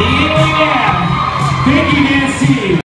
Yeah! Thank you, Nancy!